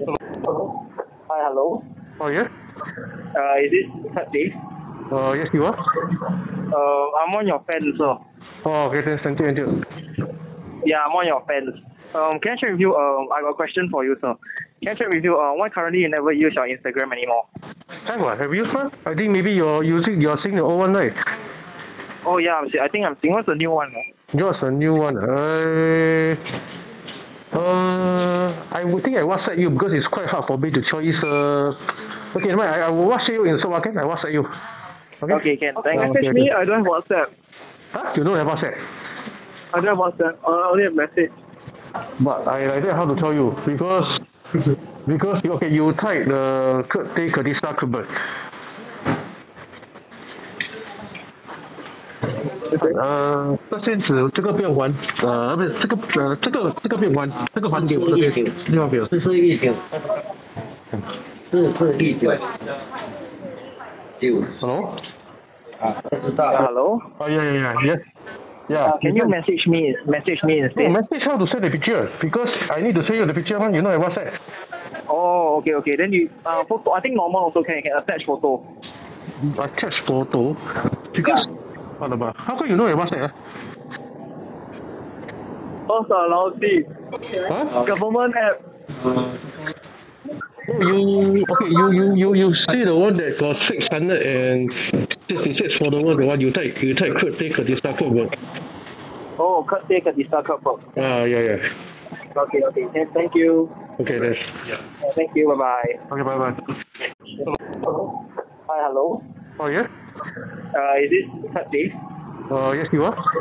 Hi, hello. Oh, yes? Uh, is it Dave? Uh, yes, you are? Uh, I'm on your fence, so. Oh, okay, thank you, thank you. Yeah, I'm on your fence. Um, can I check with you? Um, I got a question for you, sir. Can I check with you? Uh, why currently you never use your Instagram anymore? Have? Have you one? I think maybe you're using, you're seeing the old one, right? Oh yeah, I think I'm seeing what's the new one. Yours a new one. Uh, uh, I would think I WhatsApp you because it's quite hard for me to choose. Uh, okay, never mind. I, I will WhatsApp you in so okay? I WhatsApp you. Okay. Okay, can. Thank Oh, you. okay, okay. I don't have WhatsApp. Huh? You don't have WhatsApp. I don't have WhatsApp. I only have message. But I like that how to tell you because because you- okay you type the Kurt Tay Kurtista Kubert. 呃，这线纸这个不用还，呃，不是这个呃这个这个不用还，这个还给我这边，另外没有。四四一九，四四一九，九 Hello? 啊，不知道 Uh, hello. Oh yeah yeah yeah yes. Yeah. Uh, can you message me? Message me Oh, instead. message how to send the picture because I need to send you the picture one. You know I WhatsApp. Oh, okay, okay. Then you uh photo. I think normal also can. You can attach photo. Attach photo because what about? How come you know ah? What's lousy? Huh? Government app. You okay? You you you you see the one that got six hundred and sixty six for the one the one you type you type Kurt take a discount work. Oh, cut take a Dista couple. Ah yeah yeah. Okay, okay. Thank- Thank you. Okay that's. Yeah, Thank you. Bye bye. Okay bye bye. Hello. Hi, hello. Oh yeah. Uh, is Third Dave? Uh yes you are.